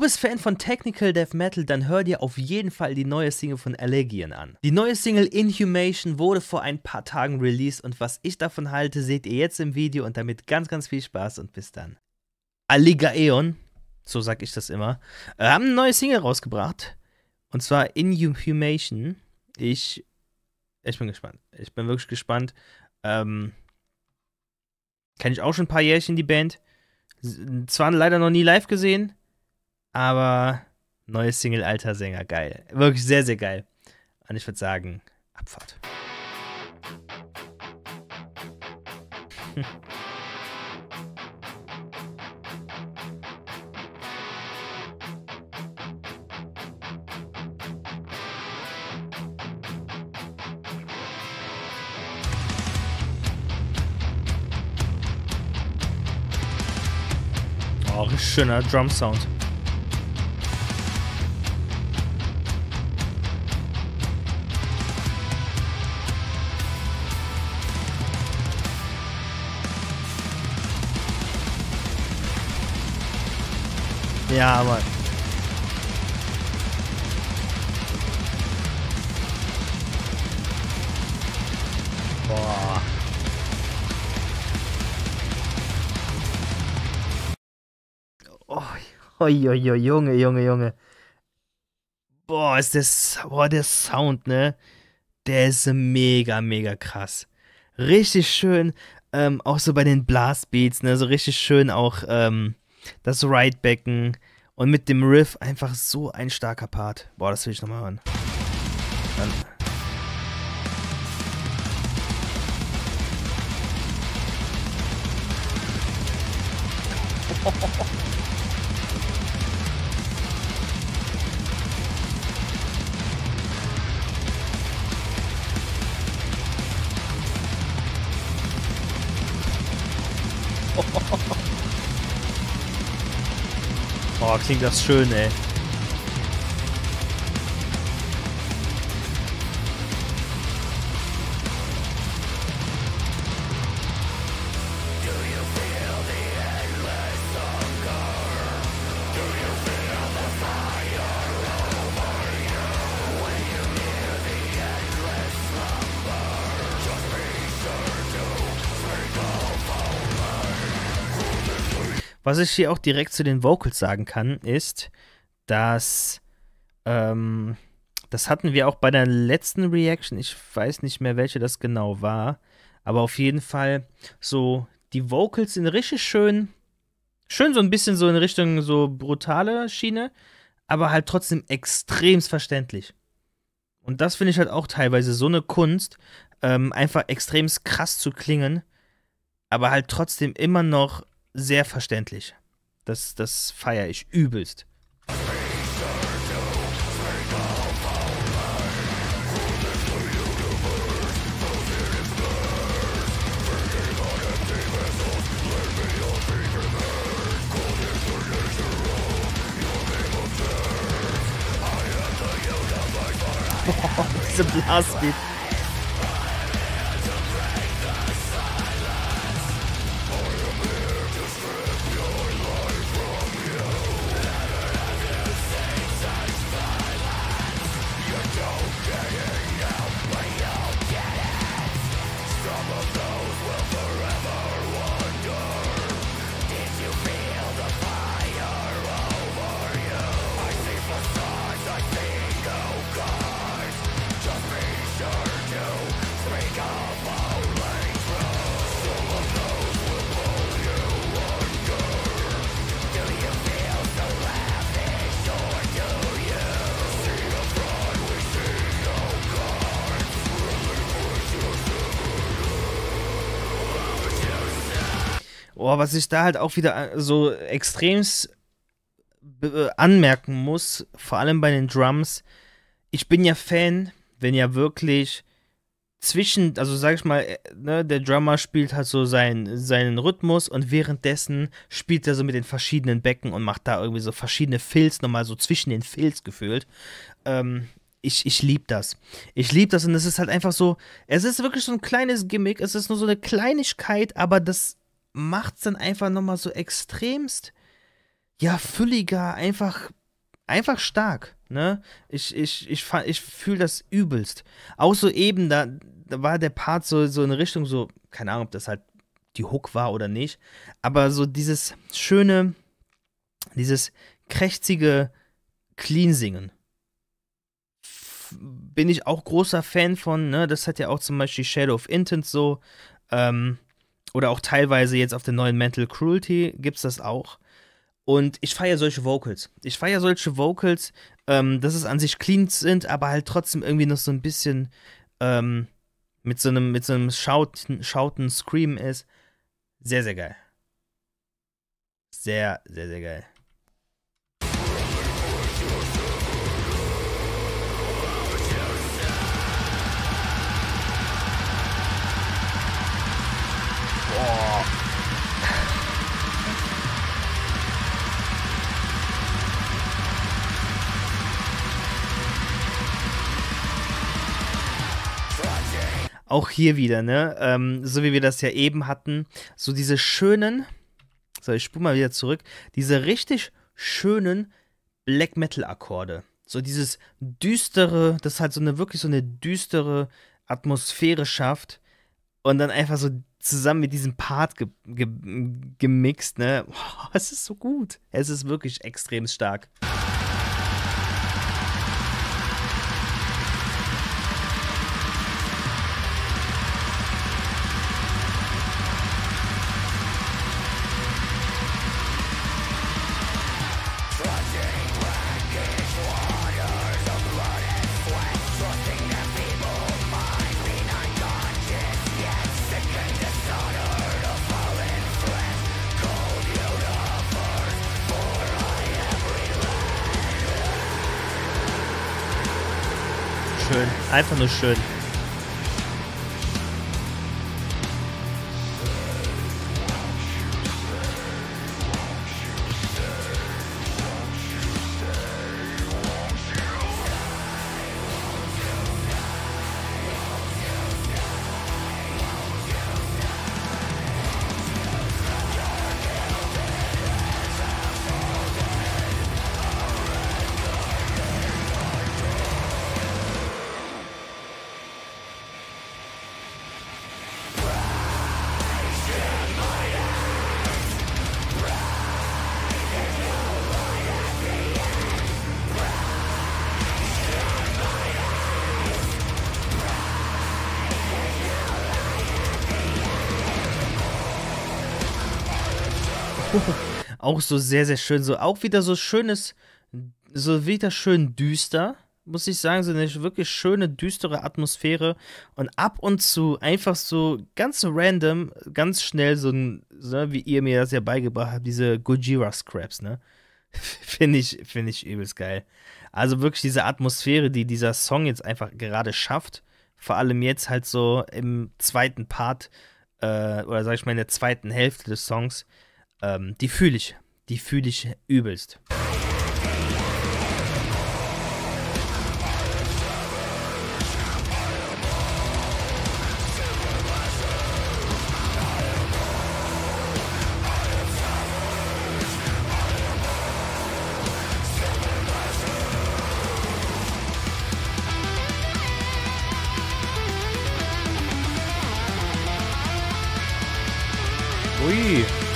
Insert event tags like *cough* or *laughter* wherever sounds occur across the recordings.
Du bist Fan von Technical Death Metal, dann hör dir auf jeden Fall die neue Single von Allegian an. Die neue Single Inhumation wurde vor ein paar Tagen released und was ich davon halte, seht ihr jetzt im Video und damit ganz, ganz viel Spaß und bis dann. Aligaeon, so sag ich das immer, haben eine neue Single rausgebracht und zwar Inhumation. Ich, ich bin gespannt. Ich bin wirklich gespannt. Ähm, Kenne ich auch schon ein paar Jährchen die Band. Zwar leider noch nie live gesehen, aber neues Single alter Sänger, geil. Wirklich sehr, sehr geil. Und ich würde sagen, Abfahrt. *laughs* Oh, schöner Drum Sound. Ja, Mann. Boah. Oh, oi, oi, Junge, Junge, Junge. Boah, ist das, boah, der Sound, ne? Der ist mega, mega krass. Richtig schön, ähm, auch so bei den Blastbeats, ne? So richtig schön auch, ähm, das Ridebecken und mit dem Riff einfach so ein starker Part. Boah, das will ich nochmal hören. Dann. Oh, *laughs* klingt das schön, ey. Was ich hier auch direkt zu den Vocals sagen kann, ist, dass ähm, das hatten wir auch bei der letzten Reaction. Ich weiß nicht mehr, welche das genau war. Aber auf jeden Fall so, die Vocals sind richtig schön, schön so ein bisschen so in Richtung so brutale Schiene, aber halt trotzdem extrem verständlich. Und das finde ich halt auch teilweise so eine Kunst, ähm, einfach extrem krass zu klingen, aber halt trotzdem immer noch sehr verständlich. Das, das feiere ich übelst. *laughs* Diese Blastbeat. Oh, was ich da halt auch wieder äh, so extremst äh, anmerken muss, vor allem bei den Drums, ich bin ja Fan, wenn ja wirklich zwischen, also sag ich mal, äh, ne, der Drummer spielt halt so sein, seinen Rhythmus und währenddessen spielt er so mit den verschiedenen Becken und macht da irgendwie so verschiedene Fills nochmal so zwischen den Fills gefühlt. Ähm, ich, ich liebe das. Ich liebe das und es ist halt einfach so, es ist wirklich so ein kleines Gimmick, es ist nur so eine Kleinigkeit, aber das macht es dann einfach nochmal so extremst ja, fülliger, einfach, einfach stark. Ne? Ich, ich, ich, ich fühle das übelst. Auch so eben, da, da war der Part so, so in Richtung so, keine Ahnung, ob das halt die Hook war oder nicht, aber so dieses schöne, dieses krächzige Clean-Singen. Bin ich auch großer Fan von, ne? Das hat ja auch zum Beispiel Shadow of Intent so, ähm, oder auch teilweise jetzt auf der neuen Mental Cruelty gibt es das auch. Und ich feiere solche Vocals. Ich feiere solche Vocals, ähm, dass es an sich clean sind, aber halt trotzdem irgendwie noch so ein bisschen ähm, mit so einem, mit so einem Schauten, Schauten Scream ist. Sehr, sehr geil. Sehr, sehr, sehr geil. Auch hier wieder, ne? Ähm, so wie wir das ja eben hatten, so diese schönen, so ich spule mal wieder zurück, diese richtig schönen Black Metal Akkorde. So dieses düstere, das halt so eine wirklich so eine düstere Atmosphäre schafft und dann einfach so zusammen mit diesem Part ge ge gemixt, ne? Boah, *laughs* es ist so gut. Es ist wirklich extrem stark. Einfach nur schön. Auch so sehr, sehr schön. So auch wieder so schönes, so wieder schön düster, muss ich sagen. So eine wirklich schöne, düstere Atmosphäre. Und ab und zu einfach so ganz random, ganz schnell so ein, so, wie ihr mir das ja beigebracht habt, diese Gojira Scraps, ne? *laughs* Finde ich, finde ich übelst geil. Also wirklich diese Atmosphäre, die dieser Song jetzt einfach gerade schafft. Vor allem jetzt halt so im zweiten Part, äh, oder sag ich mal in der zweiten Hälfte des Songs, ähm, die fühle ich. Die fühle ich übelst. Ui.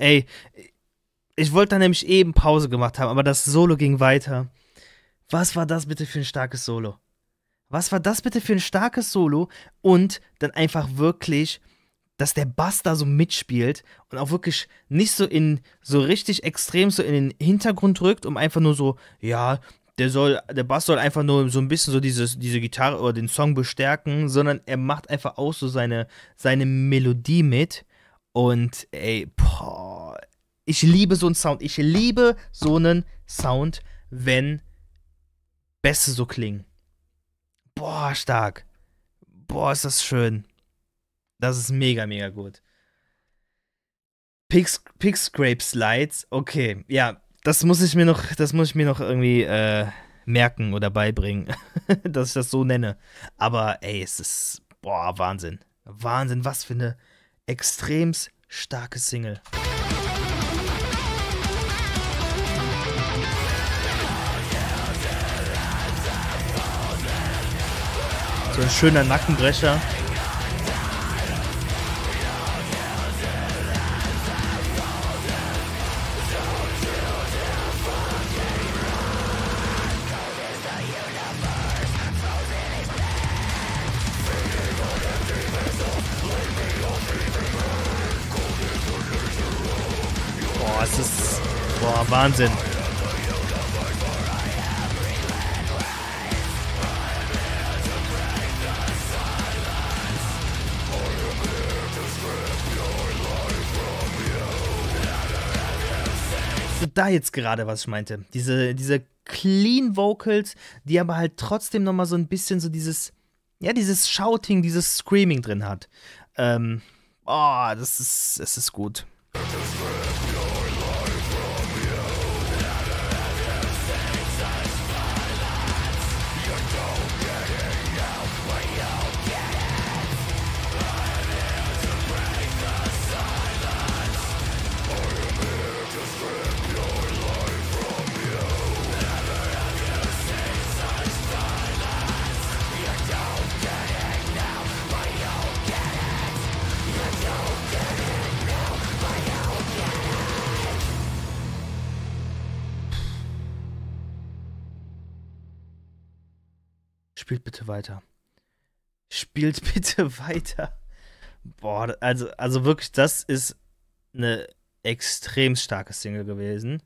Ey. Ich wollte da nämlich eben Pause gemacht haben, aber das Solo ging weiter. Was war das bitte für ein starkes Solo? Was war das bitte für ein starkes Solo? Und dann einfach wirklich dass der Bass da so mitspielt und auch wirklich nicht so in so richtig extrem so in den Hintergrund drückt, um einfach nur so, ja, der soll, der Bass soll einfach nur so ein bisschen so dieses, diese Gitarre oder den Song bestärken, sondern er macht einfach auch so seine, seine Melodie mit. Und ey, boah, ich liebe so einen Sound. Ich liebe so einen Sound, wenn Bässe so klingen. Boah, stark. Boah, ist das schön. Das ist mega, mega gut. Pix, Scrape Slides, okay, ja, das muss ich mir noch, das muss ich mir noch irgendwie äh, merken oder beibringen, *laughs* dass ich das so nenne. Aber ey, es ist, boah, Wahnsinn. Wahnsinn, was für eine extrem starke Single. So ein schöner Nackenbrecher. Wahnsinn. da jetzt gerade, was ich meinte. Diese, diese clean Vocals, die aber halt trotzdem nochmal so ein bisschen so dieses, ja, dieses Shouting, dieses Screaming drin hat. Ähm, oh, das ist, es ist gut. Spielt bitte weiter. Spielt *laughs* bitte weiter. Boah, also, also wirklich, das ist eine extrem starke Single gewesen.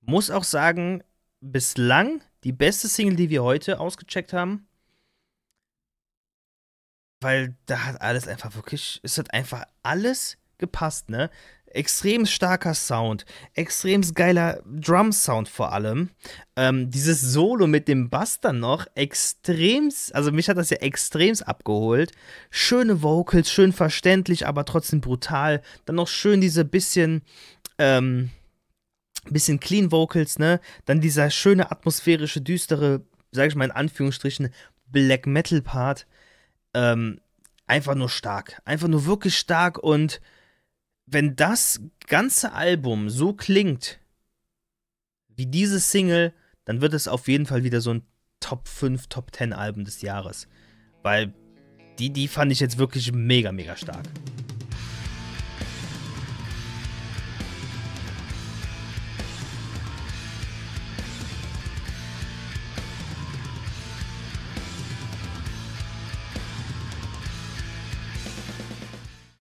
Muss auch sagen, bislang die beste Single, die wir heute ausgecheckt haben. Weil da hat alles einfach wirklich, es hat einfach alles gepasst, ne? Extrem starker Sound, extrem geiler Drum-Sound vor allem. Ähm, dieses Solo mit dem Bass dann noch, extrem, also mich hat das ja extrem abgeholt. Schöne Vocals, schön verständlich, aber trotzdem brutal. Dann noch schön diese bisschen, ähm, bisschen Clean Vocals, ne? Dann dieser schöne atmosphärische, düstere, sag ich mal in Anführungsstrichen, Black Metal Part. Ähm, einfach nur stark. Einfach nur wirklich stark und wenn das ganze Album so klingt wie diese Single, dann wird es auf jeden Fall wieder so ein Top 5, Top 10 Album des Jahres. Weil die, die fand ich jetzt wirklich mega, mega stark.